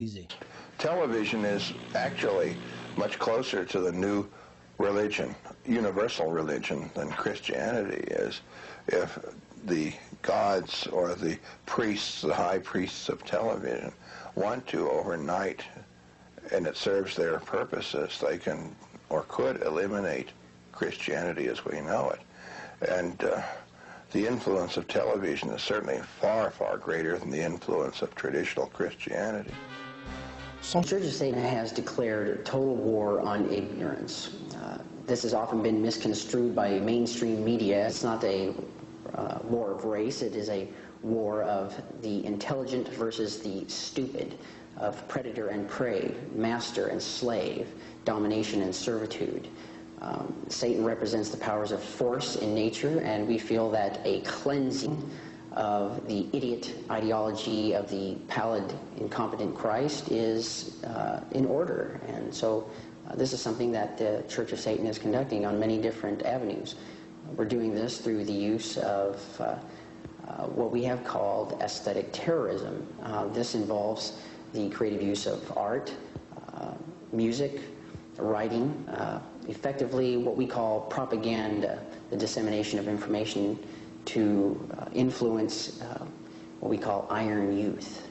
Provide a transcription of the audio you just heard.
easy. Television is actually much closer to the new religion, universal religion, than Christianity is. If the gods or the priests, the high priests of television, want to overnight, and it serves their purposes, they can or could eliminate Christianity as we know it. And uh, the influence of television is certainly far, far greater than the influence of traditional Christianity. The Church of Satan has declared total war on ignorance. Uh, this has often been misconstrued by mainstream media. It's not a uh, war of race, it is a war of the intelligent versus the stupid, of predator and prey, master and slave, domination and servitude. Um, Satan represents the powers of force in nature, and we feel that a cleansing of the idiot ideology of the pallid, incompetent Christ is uh, in order. And so uh, this is something that the Church of Satan is conducting on many different avenues. We're doing this through the use of uh, uh what we have called aesthetic terrorism. Uh, this involves the creative use of art, uh, music, writing, effectively what we call propaganda, the dissemination of information to uh, influence uh, what we call iron youth.